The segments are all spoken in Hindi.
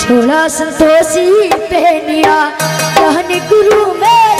छोड़ा संतोषी पहनिया कहने गुरु में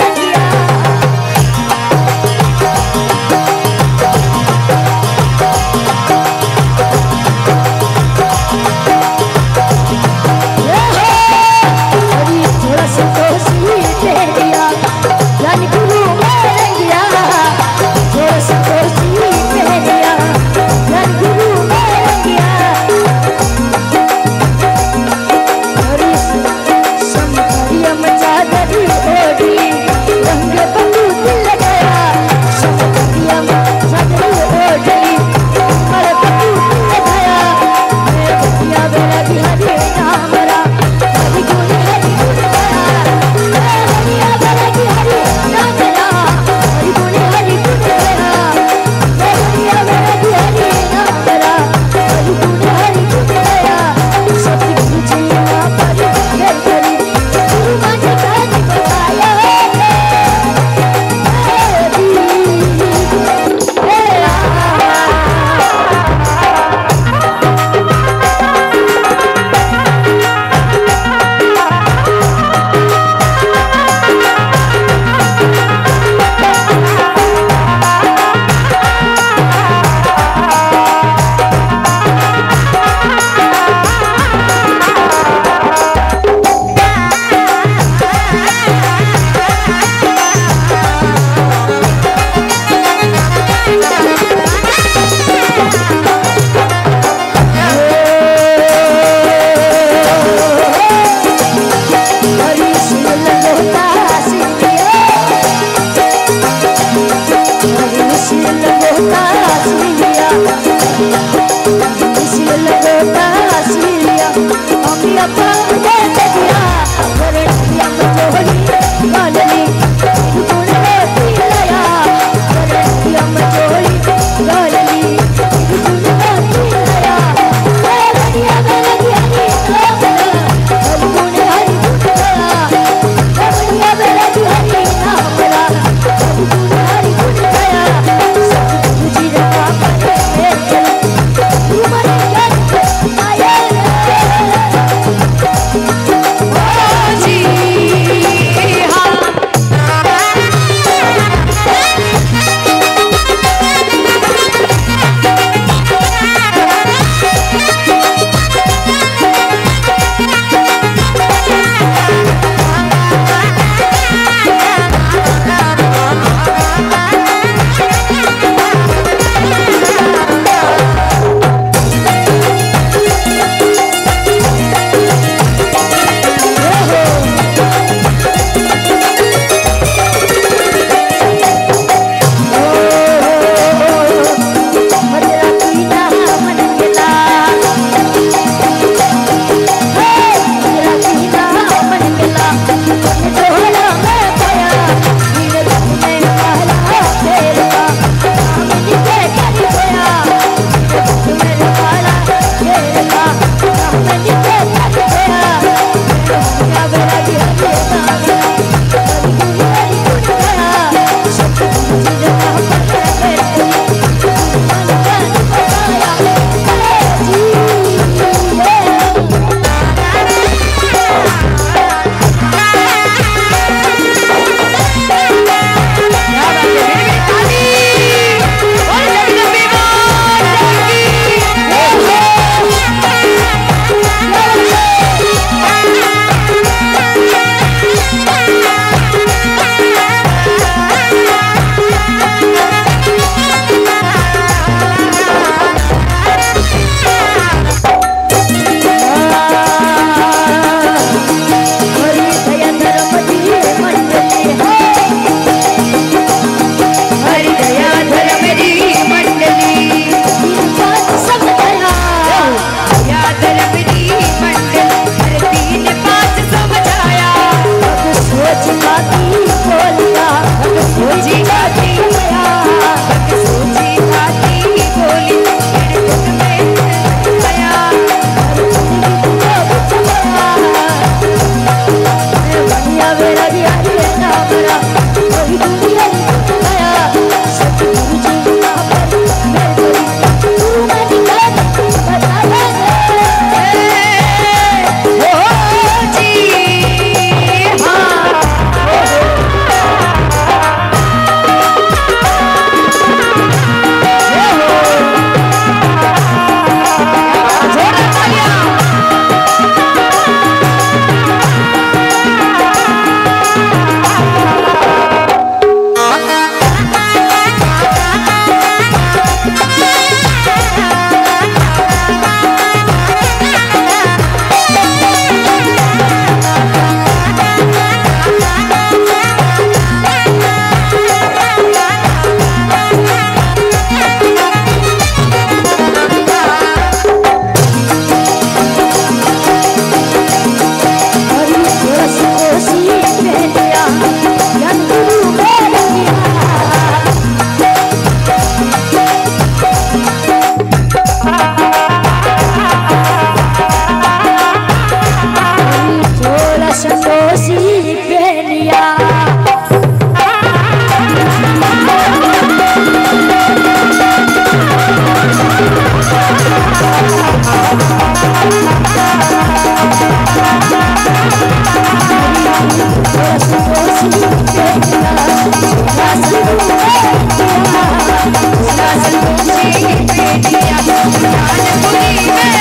बेटियाँ जान पुरी में